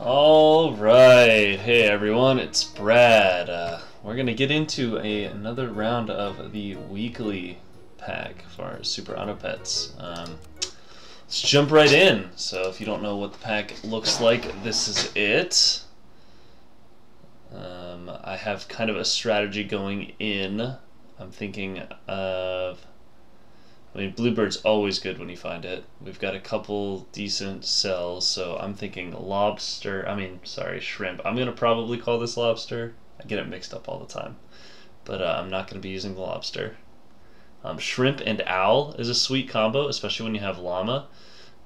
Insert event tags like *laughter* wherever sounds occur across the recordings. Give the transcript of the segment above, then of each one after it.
All right, hey everyone, it's Brad. Uh, we're gonna get into a another round of the weekly pack for Super Auto Pets. Um, let's jump right in. So if you don't know what the pack looks like, this is it. Um, I have kind of a strategy going in. I'm thinking of I mean, Bluebird's always good when you find it. We've got a couple decent sells, so I'm thinking lobster. I mean, sorry, shrimp. I'm going to probably call this lobster. I get it mixed up all the time. But uh, I'm not going to be using the lobster. Um, shrimp and owl is a sweet combo, especially when you have llama,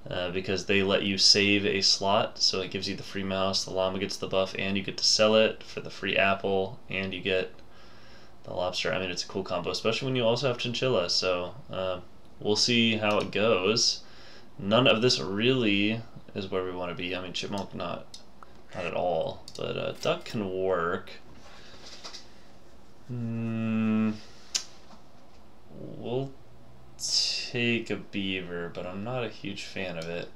uh, because they let you save a slot, so it gives you the free mouse, the llama gets the buff, and you get to sell it for the free apple, and you get the lobster. I mean, it's a cool combo, especially when you also have chinchilla, so... Uh, we'll see how it goes. None of this really is where we want to be. I mean, chipmunk not not at all, but uh, duck can work. Mm, we'll take a beaver, but I'm not a huge fan of it.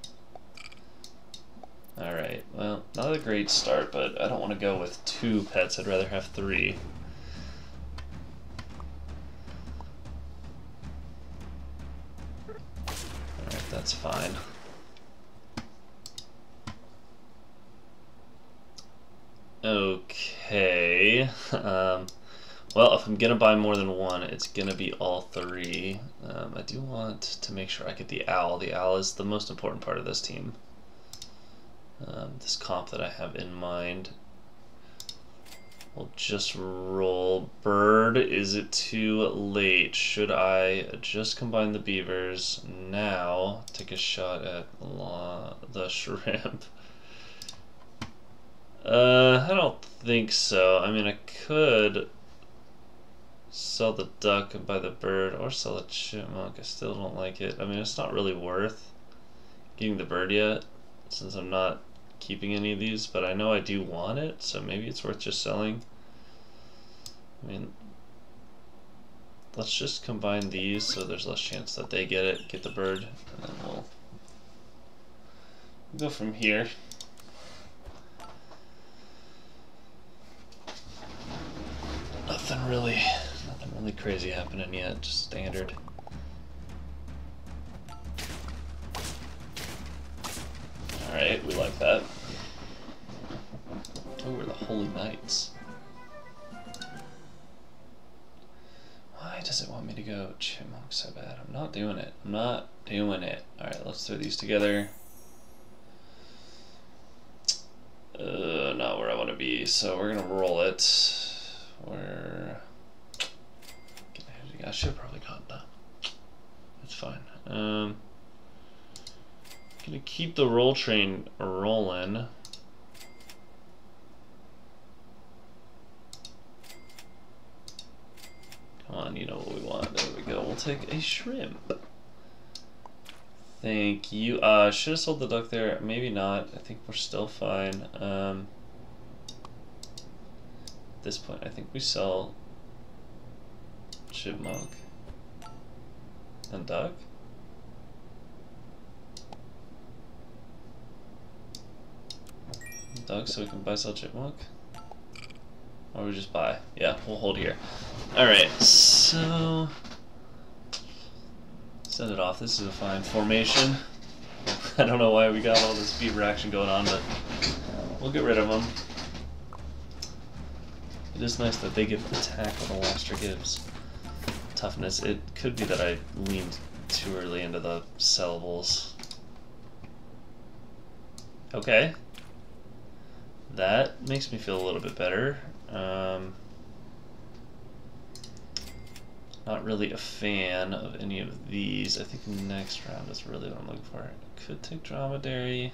Alright, well, not a great start, but I don't want to go with two pets. I'd rather have three. That's fine. Okay. Um, well, if I'm going to buy more than one, it's going to be all three. Um, I do want to make sure I get the owl. The owl is the most important part of this team. Um, this comp that I have in mind. We'll just roll. Bird, is it too late? Should I just combine the beavers now? Take a shot at the shrimp. *laughs* Uh, I don't think so. I mean, I could sell the duck and buy the bird, or sell the chipmunk. I still don't like it. I mean, it's not really worth getting the bird yet, since I'm not keeping any of these, but I know I do want it, so maybe it's worth just selling. I mean, let's just combine these so there's less chance that they get it, get the bird, and then we'll go from here. Nothing really, nothing really crazy happening yet, just standard. Alright, we like that. Oh, we're the Holy Knights. Go chipmunk so bad? I'm not doing it. I'm not doing it. Alright, let's throw these together. Uh, not where I want to be, so we're to roll it. Where... I should probably gotten that. It's fine. Um... Gonna keep the roll train rolling. On, you know what we want. There we go. We'll take a shrimp. Thank you. Uh, should have sold the duck there. Maybe not. I think we're still fine. Um, at this point, I think we sell chipmunk and duck. Doug so we can buy sell chipmunk? Or we just buy? Yeah, we'll hold here. Alright, so... Send it off. This is a fine formation. *laughs* I don't know why we got all this beaver action going on, but we'll get rid of them. It is nice that they give attack when the Lobster gives toughness. It could be that I leaned too early into the sellables. Okay. That makes me feel a little bit better. Um, not really a fan of any of these. I think next round is really what I'm looking for. Could take Dromedary.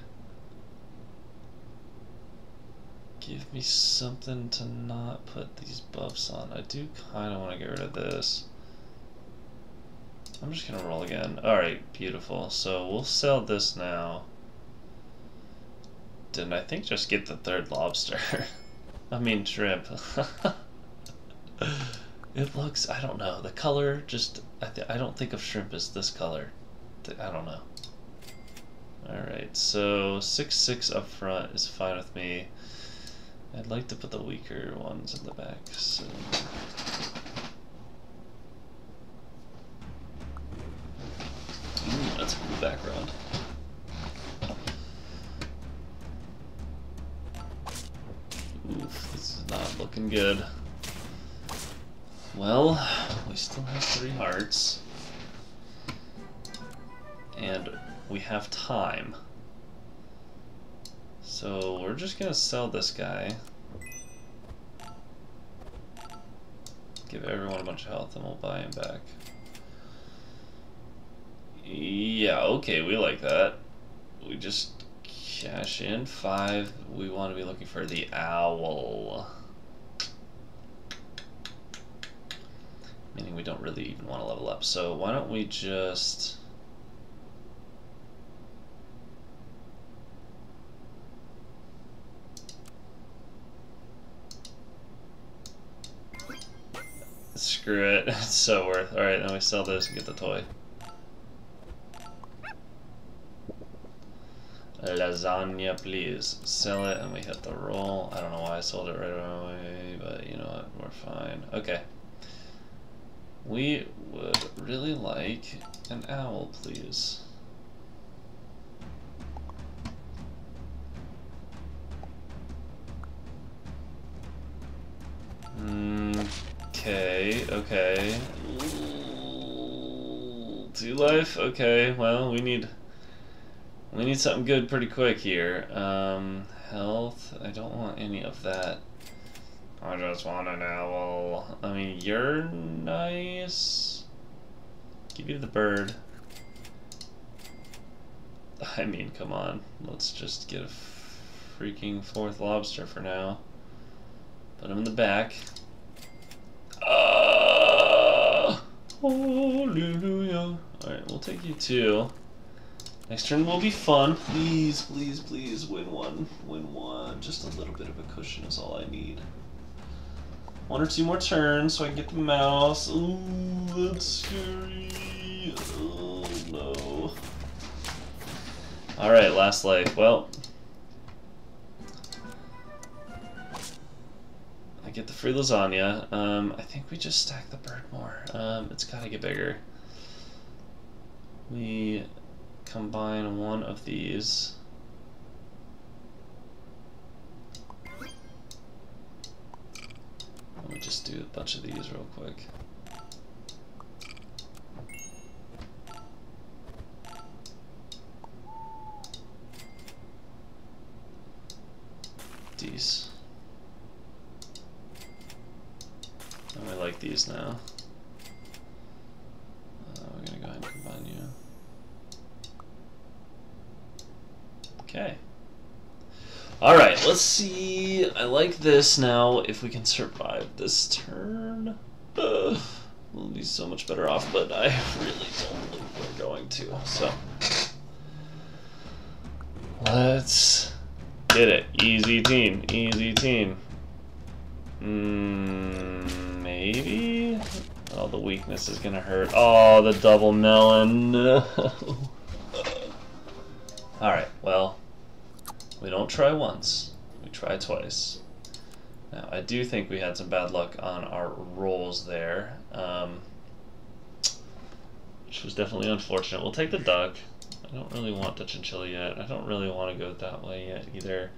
Give me something to not put these buffs on. I do kind of want to get rid of this. I'm just going to roll again. Alright, beautiful. So we'll sell this now and I think just get the third lobster. *laughs* I mean shrimp. *laughs* it looks, I don't know, the color just, I, I don't think of shrimp as this color. I don't know. Alright, so 6-6 up front is fine with me. I'd like to put the weaker ones in the back, so... Ooh, that's a cool background. Good. Well, we still have three hearts. And we have time. So we're just gonna sell this guy. Give everyone a bunch of health and we'll buy him back. Yeah, okay, we like that. We just cash in five. We want to be looking for the owl. Meaning we don't really even want to level up. So why don't we just... Screw it, *laughs* it's so worth. Alright, then we sell this and get the toy. Lasagna, please. Sell it and we hit the roll. I don't know why I sold it right away, but you know what, we're fine. Okay. We would really like an owl, please. Okay, okay. Two life? Okay, well, we need we need something good pretty quick here. Um, health, I don't want any of that. I just want an owl. I mean, you're nice. Give you the bird. I mean, come on. Let's just get a freaking fourth lobster for now. Put him in the back. Uh, hallelujah. Alright, we'll take you two. Next turn will be fun. Please, please, please win one. Win one. Just a little bit of a cushion is all I need. One or two more turns so I can get the mouse. Ooh, that's scary. Oh no. Alright, last life. Well. I get the free lasagna. Um, I think we just stack the bird more. Um, it's gotta get bigger. We combine one of these. Me just do a bunch of these real quick. These. I like these now. Uh, we're gonna go ahead and combine you. Okay. Alright, let's see. I like this now. If we can survive this turn, uh, we'll be so much better off, but I *laughs* really don't think we're going to. So, let's get it. Easy team. Easy team. Mm, maybe? Oh, the weakness is going to hurt. Oh, the double melon. *laughs* Alright, well, we don't try once, we try twice. Now, I do think we had some bad luck on our rolls there, um, which was definitely unfortunate. We'll take the duck. I don't really want the chinchilla yet. I don't really want to go that way yet either.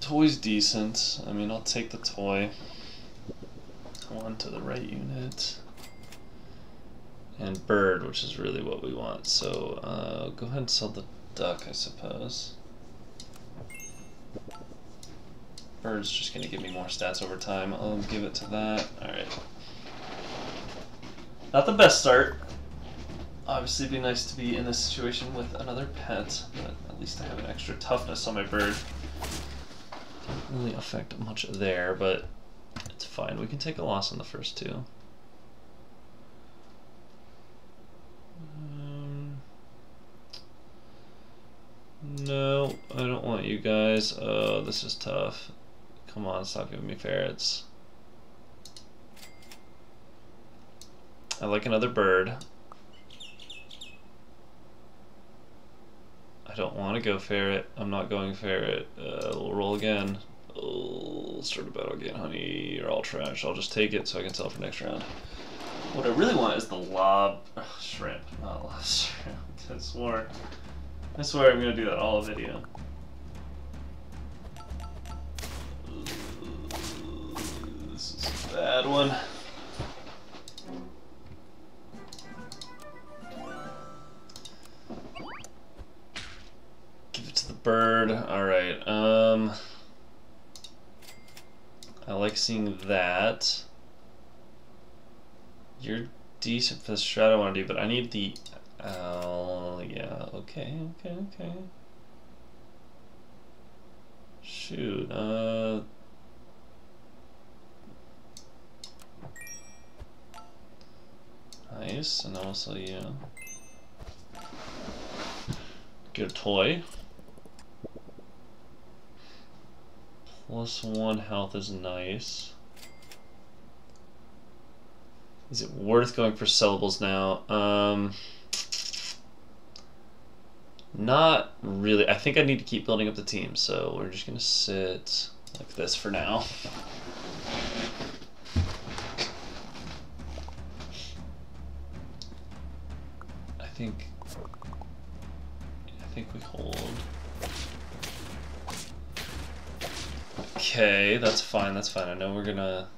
Toy's decent. I mean, I'll take the toy. One to the right unit and bird, which is really what we want. So uh, go ahead and sell the duck, I suppose. Bird's just going to give me more stats over time. I'll give it to that. Alright. Not the best start. Obviously, it'd be nice to be in this situation with another pet, but at least I have an extra toughness on my bird. Didn't really affect much there, but it's fine. We can take a loss on the first two. No, I don't want you guys. Oh, this is tough. Come on, stop giving me ferrets. I like another bird. I don't want to go ferret. I'm not going ferret. Uh, we'll roll again. Oh, start a battle again, honey. You're all trash. I'll just take it so I can sell for next round. What I really want is the lob ugh, shrimp, not lob *laughs* shrimp. I swear. I swear I'm gonna do that all video. This is a bad one. Give it to the bird. Alright, um... I like seeing that. You're decent for the strat I want to do, but I need the owl. Yeah, okay, okay, okay. Shoot, uh... Nice, and also you. Get a toy. Plus one health is nice. Is it worth going for sellables now? Um, not really. I think I need to keep building up the team, so we're just going to sit like this for now. I think I think we hold. Okay, that's fine, that's fine. I know we're gonna...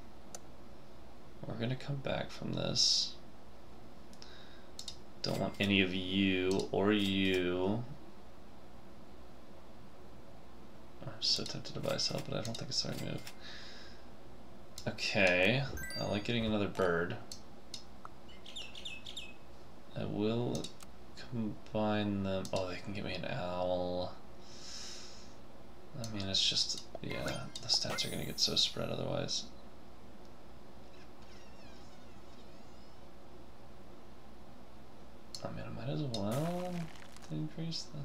We're gonna come back from this. Don't want any of you or you. I'm so tempted to buy sell, but I don't think it's the right move. Okay, I like getting another bird. I will combine them. Oh, they can give me an owl. I mean, it's just, yeah, the stats are going to get so spread otherwise. I mean, I might as well increase the...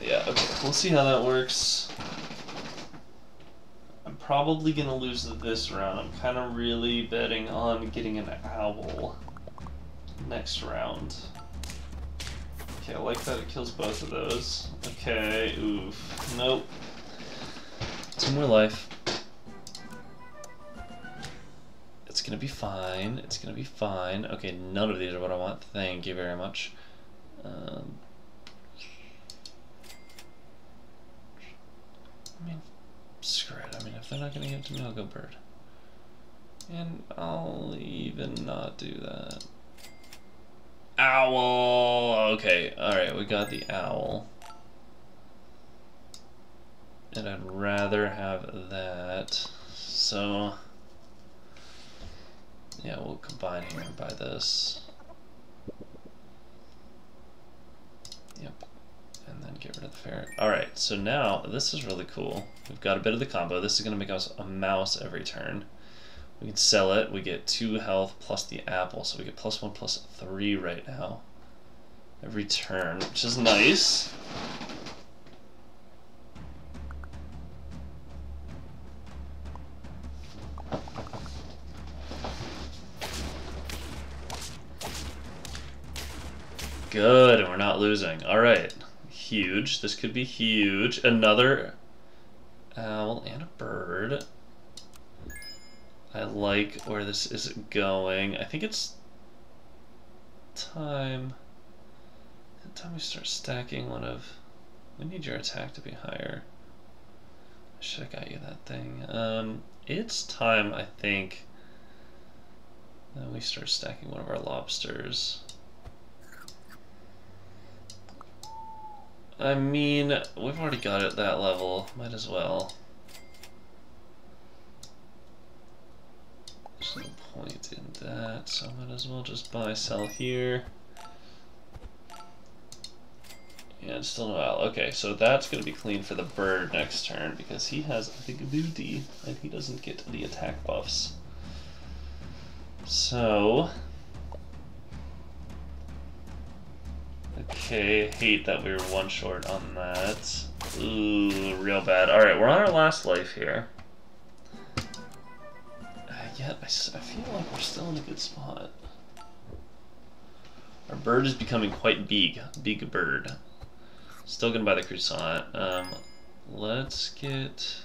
Yeah, okay, we'll see how that works I'm probably gonna lose this round. I'm kind of really betting on getting an owl next round. Okay, I like that it kills both of those. Okay, oof. Nope. Two more life. It's gonna be fine. It's gonna be fine. Okay, none of these are what I want. Thank you very much. Um, I mean, screw it. I mean, if they're not to give it to me, I'll go bird. And I'll even not do that. Owl! Okay, alright, we got the owl. And I'd rather have that. So, yeah, we'll combine here and buy this. Yep and then get rid of the ferret. Alright, so now this is really cool. We've got a bit of the combo. This is going to make us a mouse every turn. We can sell it. We get 2 health plus the apple, so we get plus 1 plus 3 right now. Every turn, which is nice. Losing. Alright huge. This could be huge. Another owl and a bird. I like where this is going. I think it's time. Time we start stacking one of. We need your attack to be higher. I should have got you that thing. Um, it's time, I think, we start stacking one of our lobsters. I mean, we've already got it at that level. Might as well. There's no point in that, so I might as well just buy, sell here. Yeah, still no owl. Okay, so that's going to be clean for the bird next turn because he has I think a big booty and he doesn't get the attack buffs. So, Okay, hate that we were one short on that. Ooh, real bad. Alright, we're on our last life here. yet I, I feel like we're still in a good spot. Our bird is becoming quite big. Big bird. Still gonna buy the croissant. Um, let's get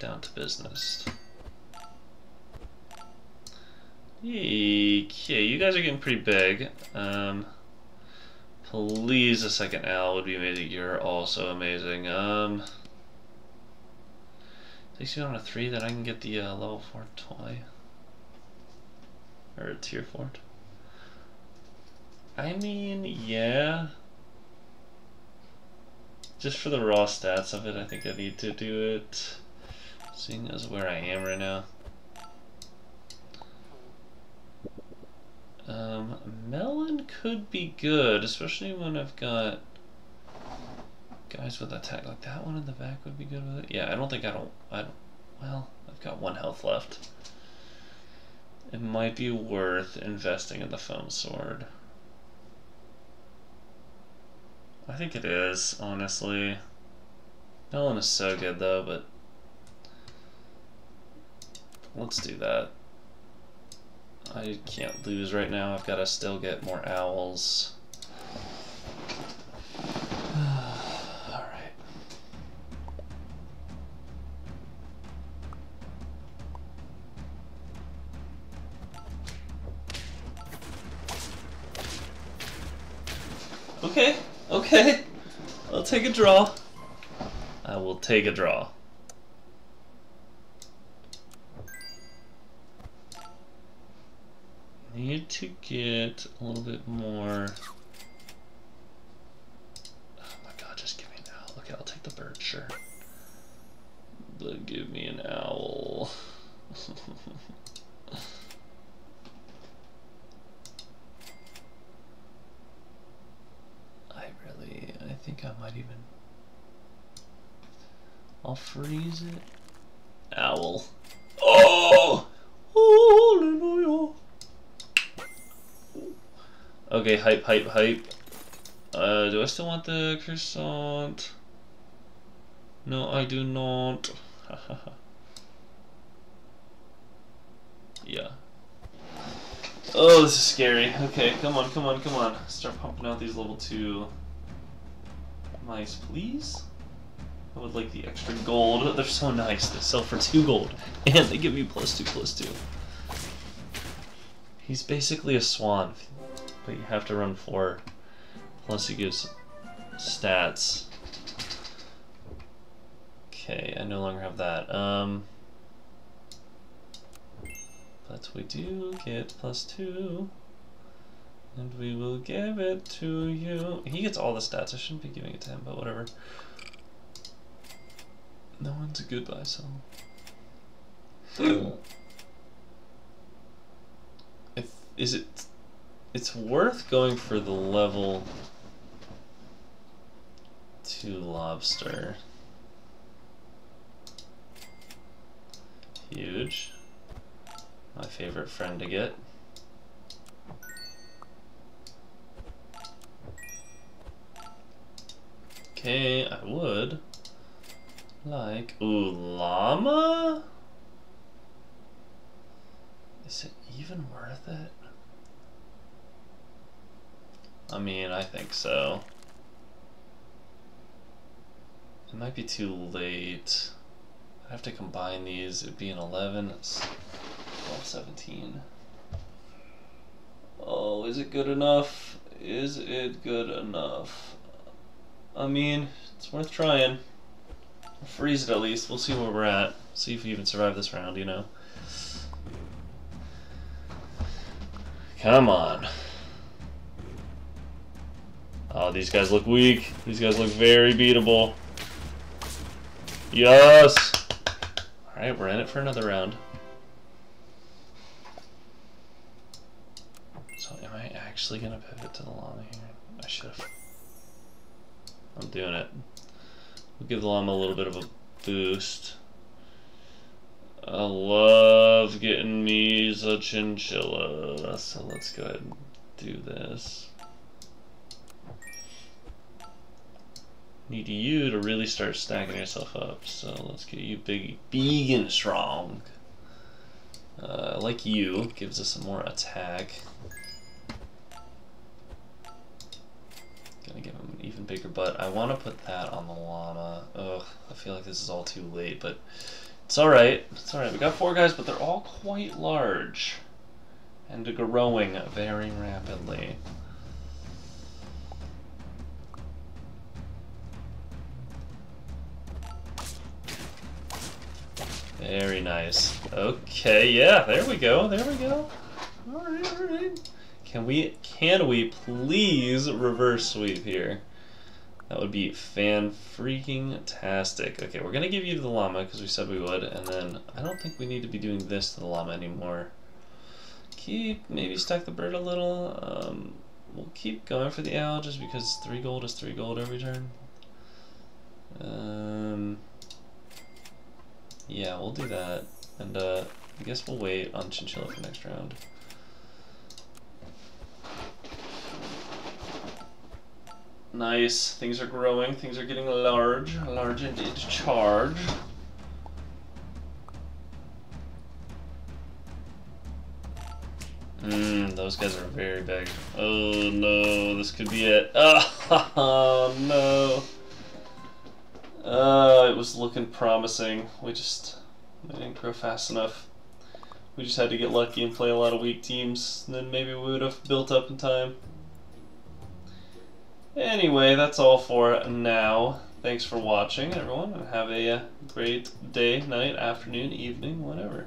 down to business. Okay, you guys are getting pretty big. Um, please, a second owl would be amazing. You're also amazing. Um, takes you on a three, then I can get the uh, level four toy or tier four. I mean, yeah. Just for the raw stats of it, I think I need to do it. Seeing as where I am right now. Um, melon could be good, especially when I've got guys with attack. Like that one in the back would be good with it. Yeah, I don't think I don't. I don't. Well, I've got one health left. It might be worth investing in the foam sword. I think it is, honestly. Melon is so good though, but let's do that. I can't lose right now. I've got to still get more owls. *sighs* Okay, okay. I'll take a draw. I will take a draw. Need to get a little bit more. Oh my god, just give me an owl. Okay, I'll take the bird, sure. But give me an owl. *laughs* I really, I think I might even. I'll freeze it. Owl. Oh! Hallelujah! Okay, hype, hype, hype. Uh, do I still want the croissant? No, I do not. *laughs* yeah. Oh, this is scary. Okay, come on, come on, come on. Start pumping out these level 2 mice, please. I would like the extra gold. *laughs* They're so nice. They sell for 2 gold. *laughs* And they give me plus 2, plus 2. He's basically a swan but you have to run four. Plus he gives stats. Okay, I no longer have that. Um, but we do get plus two. And we will give it to you. He gets all the stats. I shouldn't be giving it to him, but whatever. No one's a goodbye song. if, is it it's worth going for the level two lobster. Huge. My favorite friend to get. Okay, I would like... Ooh, llama? Is it even worth it? I mean, I think so. It might be too late. I have to combine these. It'd be an 11, It's 12, 17. Oh, is it good enough? Is it good enough? I mean, it's worth trying. freeze it at least. We'll see where we're at. See if we even survive this round, you know. Come on. Oh, these guys look weak. These guys look very beatable. Yes! Alright, we're in it for another round. So am I actually going to pivot to the llama here? I should have. I'm doing it. We'll give the llama a little bit of a boost. I love getting me a chinchilla. So let's go ahead and do this. Need you to really start stacking yourself up. So let's get you big, big and strong. I like you. Gives us some more attack. Gonna give him an even bigger butt. I want to put that on the llama. Ugh, I feel like this is all too late, but it's alright. It's alright. We got four guys, but they're all quite large. And growing very rapidly. Very nice. Okay, yeah, there we go, there we go. Alright, alright. Can we, can we please reverse sweep here? That would be fan-freaking-tastic. Okay, we're gonna give you the llama, because we said we would, and then I don't think we need to be doing this to the llama anymore. Keep, maybe stack the bird a little. Um, we'll keep going for the owl, just because three gold is three gold every turn. Um... Yeah, we'll do that. And uh, I guess we'll wait on Chinchilla for next round. Nice. Things are growing. Things are getting large. Large indeed. Charge. Mmm, those guys are very big. Oh no, this could be it. *laughs* Oh, no. Uh, it was looking promising. We just we didn't grow fast enough. We just had to get lucky and play a lot of weak teams. Then maybe we would have built up in time. Anyway, that's all for now. Thanks for watching, everyone, and have a uh, great day, night, afternoon, evening, whatever.